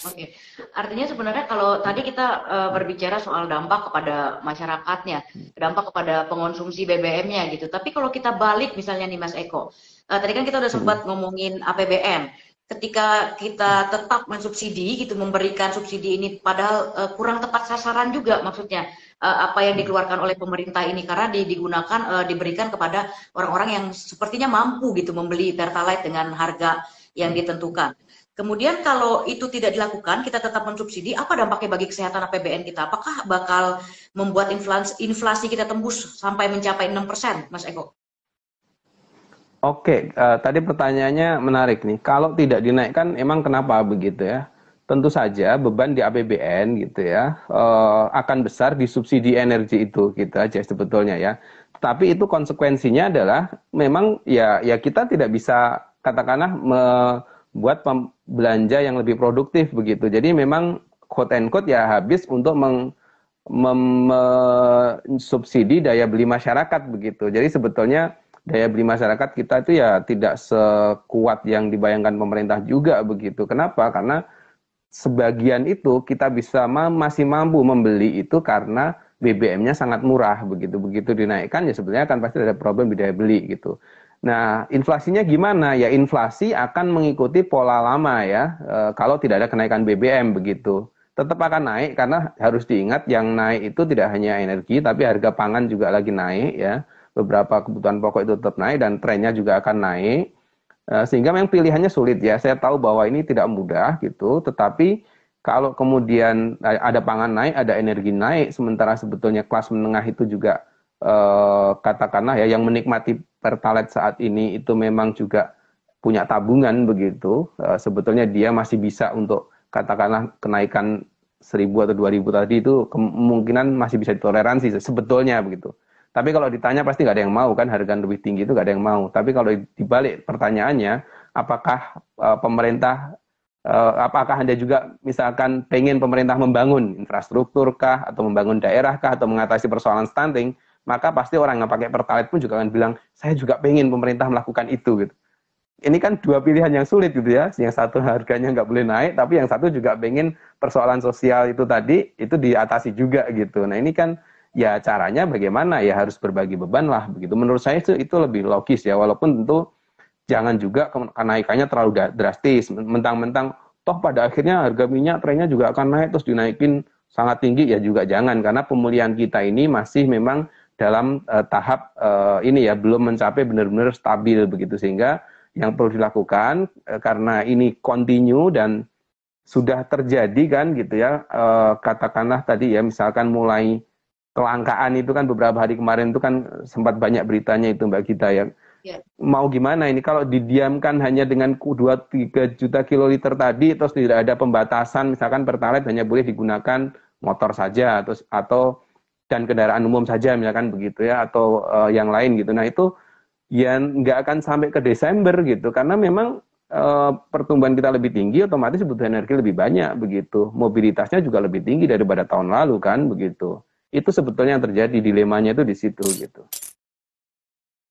Oke, artinya sebenarnya kalau tadi kita uh, berbicara soal dampak kepada masyarakatnya, dampak kepada pengonsumsi BBM-nya gitu. Tapi kalau kita balik misalnya nih Mas Eko, uh, tadi kan kita udah sempat ngomongin APBN. Ketika kita tetap mensubsidi gitu, memberikan subsidi ini, padahal uh, kurang tepat sasaran juga maksudnya uh, apa yang dikeluarkan oleh pemerintah ini karena di, digunakan uh, diberikan kepada orang-orang yang sepertinya mampu gitu membeli pertalite dengan harga yang ditentukan. Kemudian kalau itu tidak dilakukan, kita tetap mensubsidi, apa dampaknya bagi kesehatan APBN kita? Apakah bakal membuat inflasi, kita tembus sampai mencapai 6%, Mas Eko? Oke, uh, tadi pertanyaannya menarik nih. Kalau tidak dinaikkan, emang kenapa begitu ya? Tentu saja beban di APBN gitu ya uh, akan besar di subsidi energi itu gitu aja sebetulnya ya. Tapi itu konsekuensinya adalah memang ya ya kita tidak bisa katakanlah me, buat belanja yang lebih produktif begitu. Jadi memang quote and quote ya habis untuk meng, subsidi daya beli masyarakat begitu. Jadi sebetulnya daya beli masyarakat kita itu ya tidak sekuat yang dibayangkan pemerintah juga begitu. Kenapa? Karena sebagian itu kita bisa ma masih mampu membeli itu karena BBM-nya sangat murah begitu. Begitu dinaikkan ya sebenarnya akan pasti ada problem di daya beli gitu. Nah, inflasinya gimana? Ya inflasi akan mengikuti pola lama ya. E, kalau tidak ada kenaikan BBM begitu. Tetap akan naik karena harus diingat yang naik itu tidak hanya energi tapi harga pangan juga lagi naik ya. Beberapa kebutuhan pokok itu tetap naik dan trennya juga akan naik. E, sehingga memang pilihannya sulit ya. Saya tahu bahwa ini tidak mudah gitu, tetapi kalau kemudian ada pangan naik, ada energi naik, sementara sebetulnya kelas menengah itu juga eh, katakanlah ya yang menikmati pertalite saat ini itu memang juga punya tabungan begitu, eh, sebetulnya dia masih bisa untuk katakanlah kenaikan seribu atau dua ribu tadi itu kemungkinan masih bisa ditoleransi sebetulnya begitu. Tapi kalau ditanya pasti nggak ada yang mau kan harga lebih tinggi itu nggak ada yang mau. Tapi kalau dibalik pertanyaannya, apakah uh, pemerintah, uh, apakah anda juga misalkan pengen pemerintah membangun infrastruktur kah atau membangun daerah kah atau mengatasi persoalan stunting? Maka pasti orang yang pakai pertalite pun juga akan bilang, saya juga pengen pemerintah melakukan itu. Gitu. Ini kan dua pilihan yang sulit gitu ya. Yang satu harganya nggak boleh naik, tapi yang satu juga pengen persoalan sosial itu tadi itu diatasi juga gitu. Nah ini kan ya caranya bagaimana ya harus berbagi beban lah begitu. Menurut saya itu itu lebih logis ya, walaupun tentu jangan juga kenaikannya terlalu drastis. Mentang-mentang toh pada akhirnya harga minyak trennya juga akan naik terus dinaikin sangat tinggi ya juga jangan karena pemulihan kita ini masih memang dalam uh, tahap uh, ini ya belum mencapai benar-benar stabil begitu sehingga yang perlu dilakukan uh, karena ini continue dan sudah terjadi kan gitu ya uh, katakanlah tadi ya misalkan mulai kelangkaan itu kan beberapa hari kemarin itu kan sempat banyak beritanya itu Mbak kita ya. Yeah. Mau gimana ini kalau didiamkan hanya dengan 2-3 juta kiloliter tadi terus tidak ada pembatasan misalkan pertalite hanya boleh digunakan motor saja atau atau dan kendaraan umum saja misalkan begitu ya atau uh, yang lain gitu. Nah itu ya nggak akan sampai ke Desember gitu karena memang uh, pertumbuhan kita lebih tinggi otomatis butuh energi lebih banyak begitu. Mobilitasnya juga lebih tinggi daripada tahun lalu kan begitu. Itu sebetulnya yang terjadi dilemanya itu di situ gitu.